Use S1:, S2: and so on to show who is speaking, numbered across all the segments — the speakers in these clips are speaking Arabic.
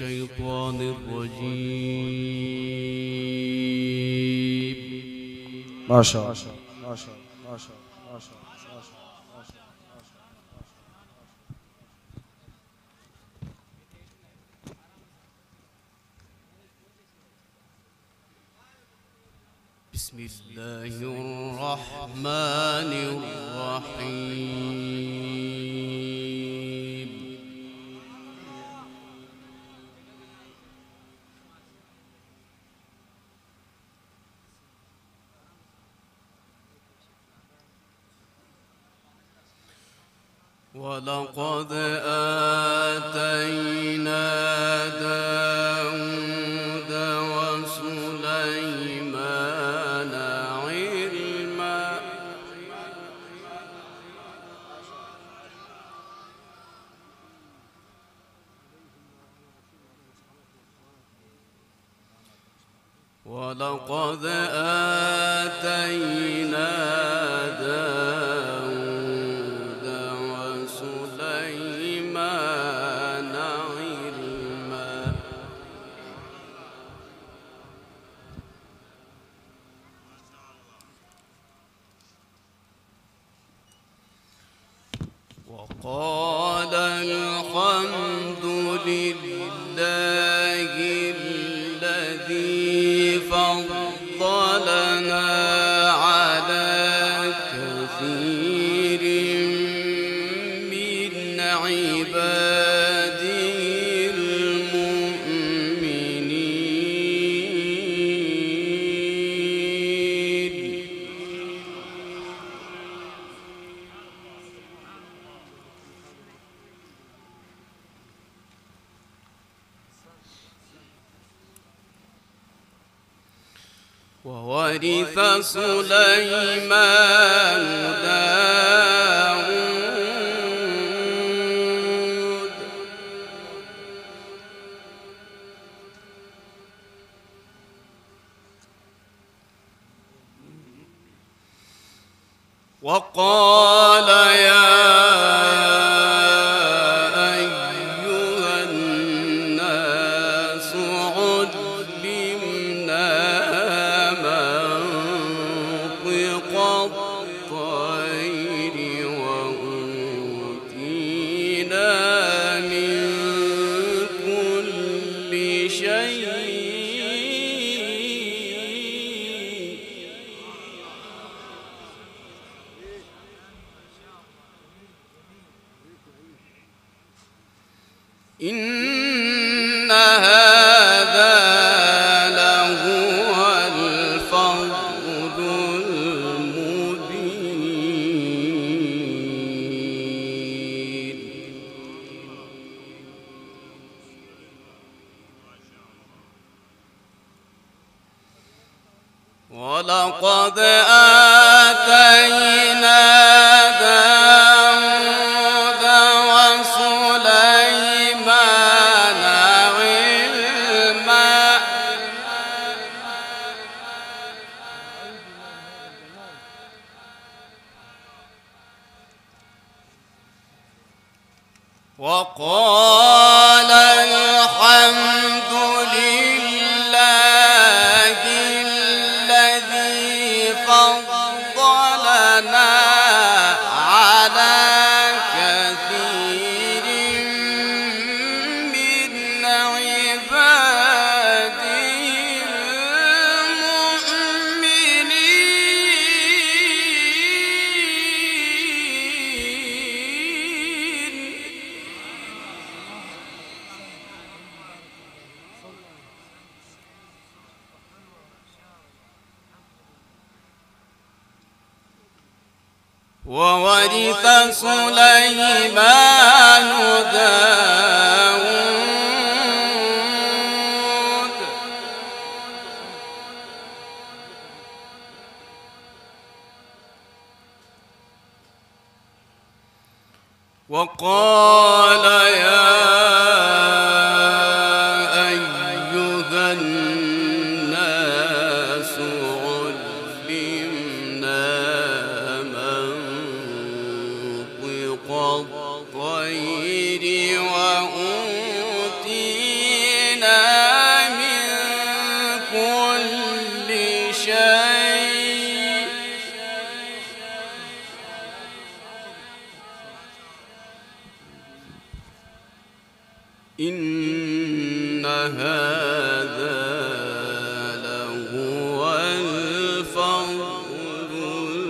S1: الشيطان الرجيم.
S2: ما شاء الله. ما شاء الله ما شاء الله ما شاء الله
S1: بسم الله الرحمن ولقد آتينا ورث سليمان داود يقطع وورث سليمان ذا إن هذا لهو الفضل المبين.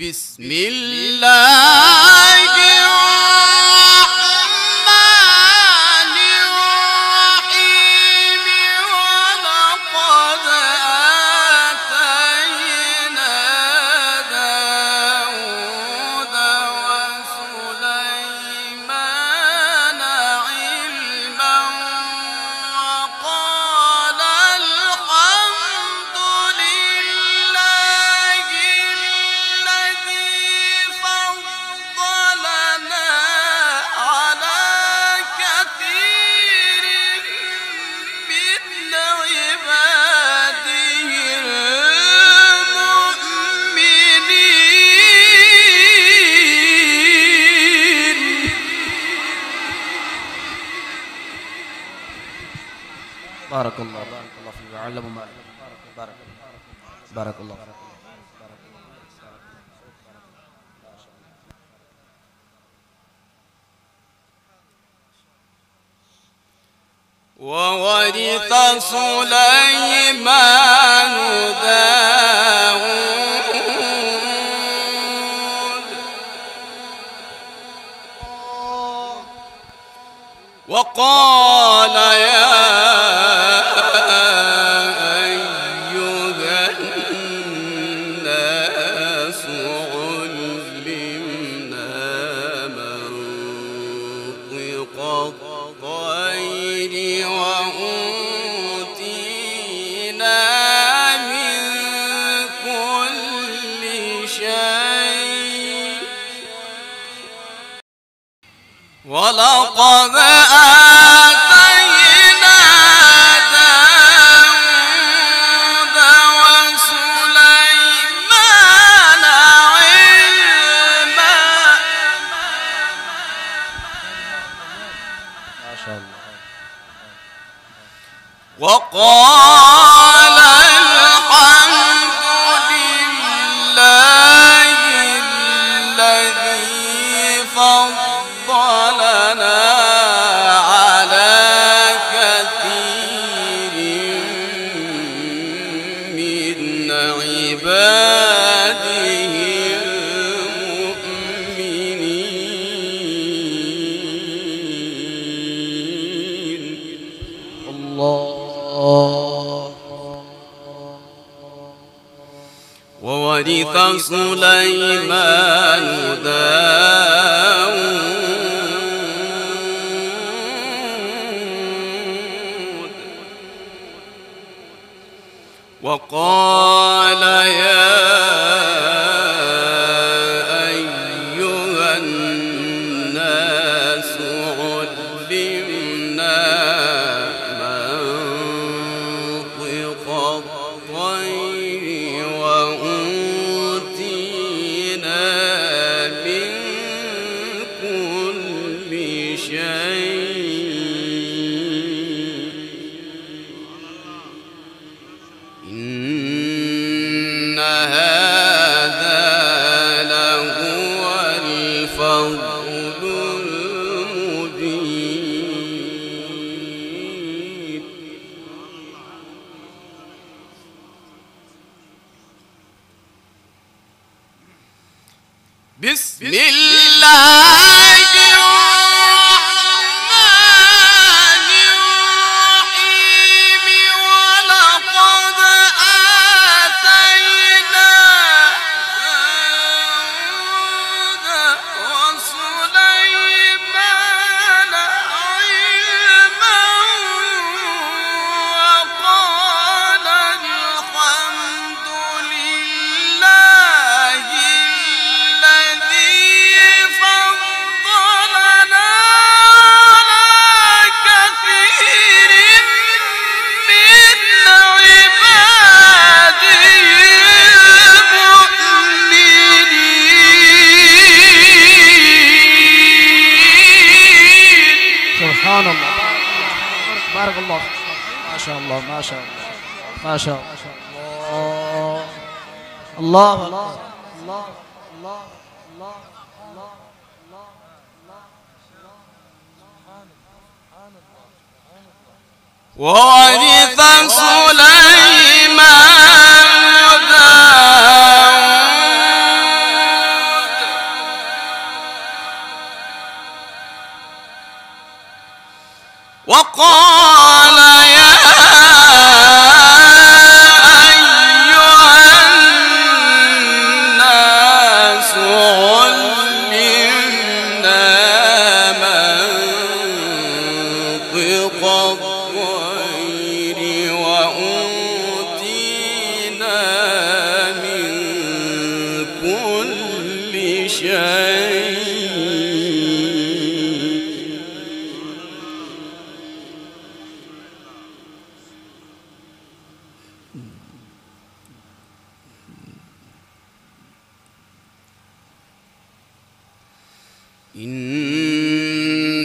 S1: بسم الله. وورث سليمان داود. وقال يا قال
S2: ما شاء الله. الله
S1: الله
S2: الله الله الله الله الله الله الله الله الله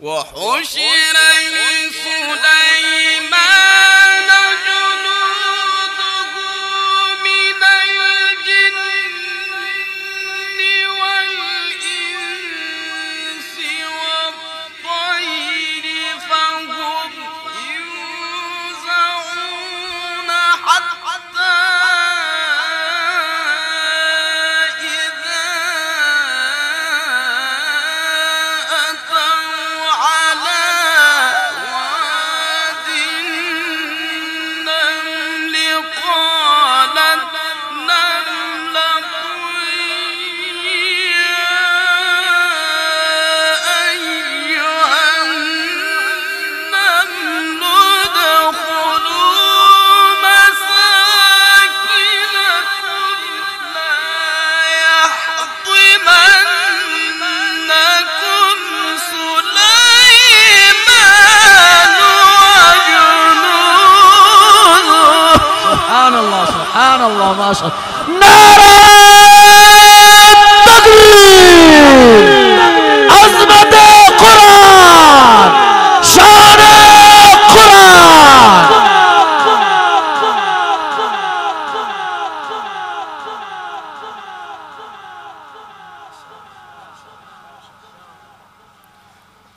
S1: وحشر لسليمان
S2: عشر. نار تجري عظمة قرآن شارع قرآن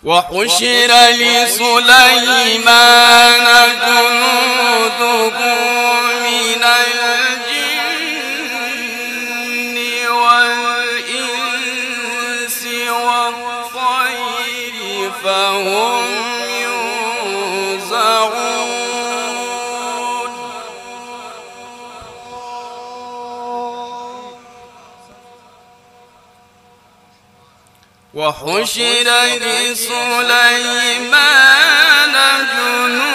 S1: وحشر لسليمان جنوده وحشر لسليمان جنود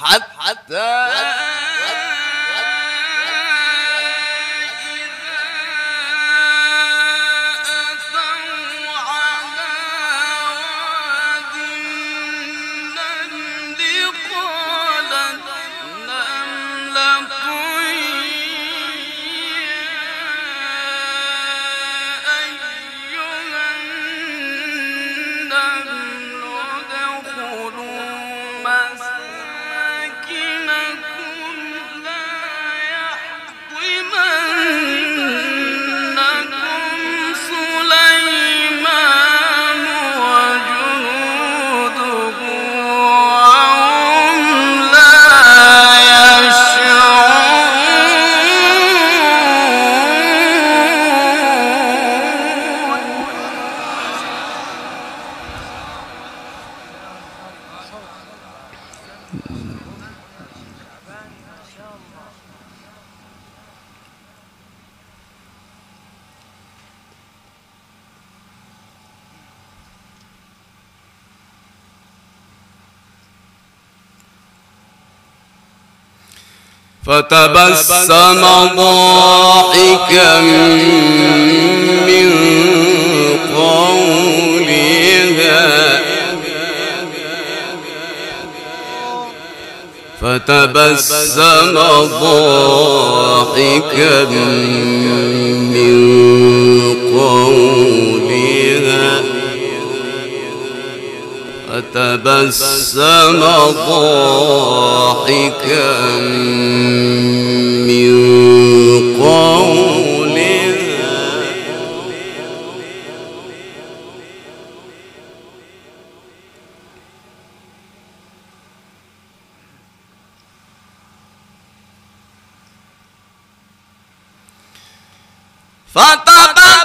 S1: حتى, حتى فتبسم ضاحكا من قولها. فتبسم ضاحكا من قولها. فتبسم ضاحكا قولها فتبسم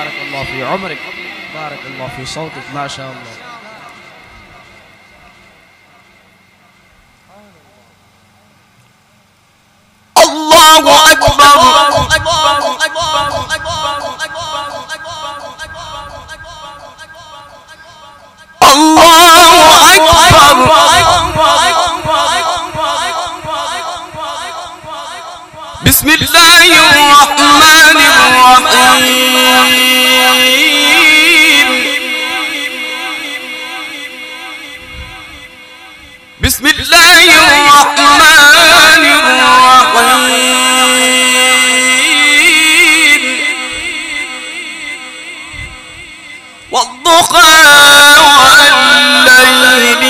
S2: بارك الله في عمرك بارك الله في صوتك ما شاء الله.
S1: الله الله بسم الله الرحمن الرحمن الرحيم. والضحى والليل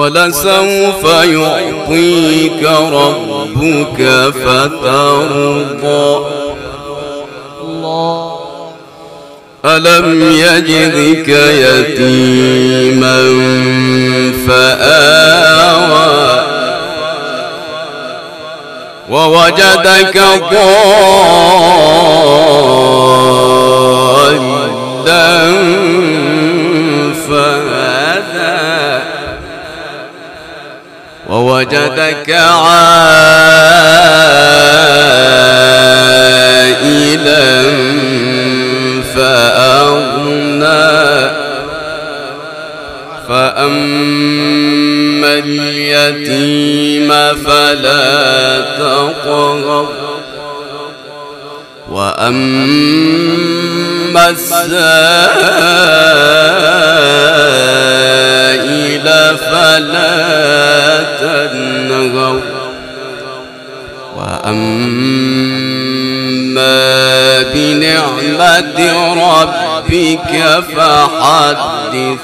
S1: ولسوف يعطيك ربك فترضى. ألم يجدك يتيما فآوى. ووجدك ضالا. ووجدك عائلا فأغنى. فأما اليتيم فلا تقهر. وأما السائل فلا تنهر. وأما بنعمة ربك فحدث.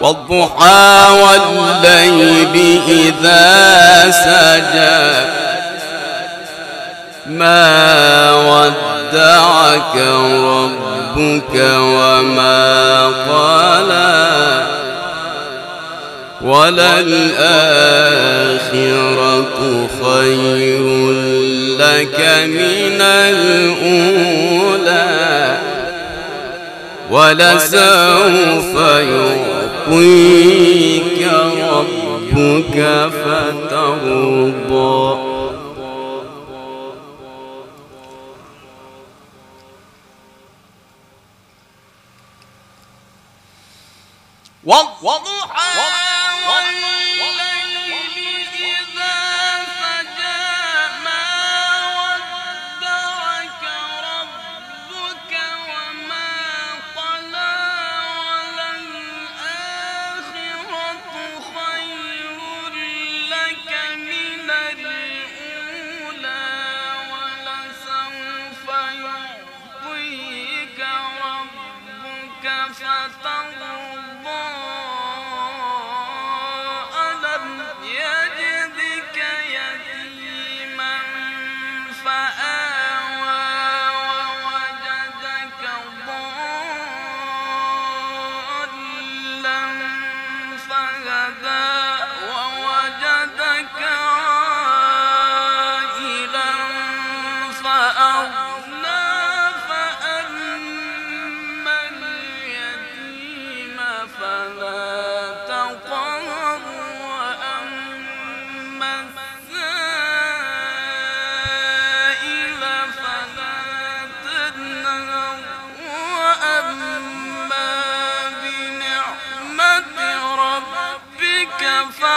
S1: والضحى والليل إذا سجى. ما ودعك ربك وما قلى وللآخرة خير لك من الأولى ولسوف يعطيك ربك فترضى.
S3: والضحى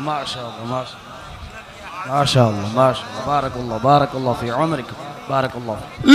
S2: ما شاء الله ما شاء الله. ما شاء الله ما شاء الله. بارك الله بارك الله في عمركم بارك الله فيك.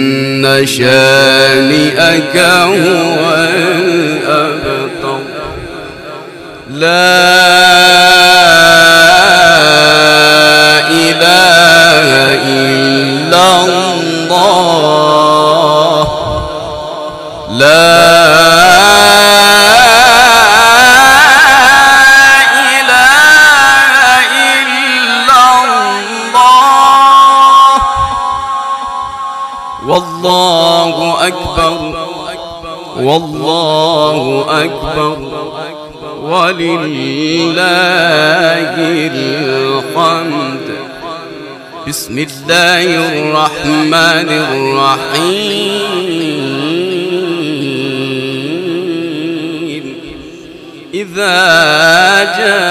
S1: إن شانئك هو الأبطر لا الله الرحمن الرحيم. إذا جاء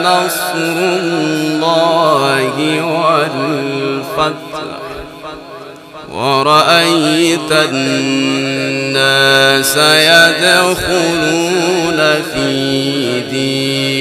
S1: نصر الله والفتح ورأيت الناس يدخلون في دين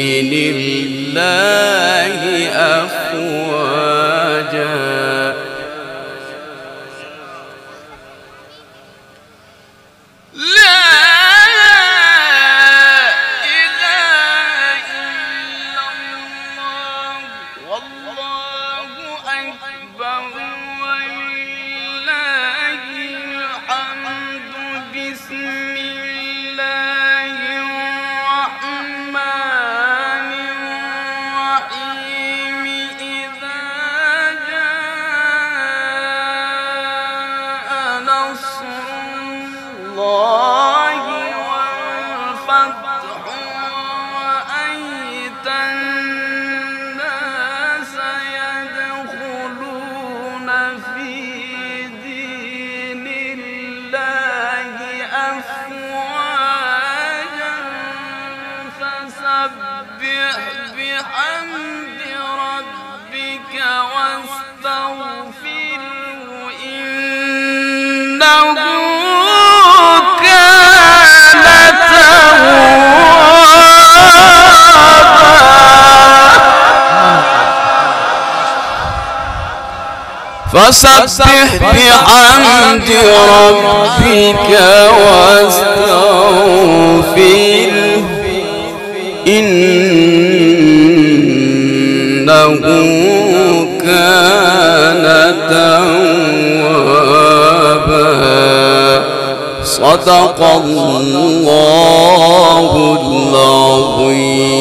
S1: فسبح بحمد ربك واستغفر إنه كان توابا. صدق الله العظيم.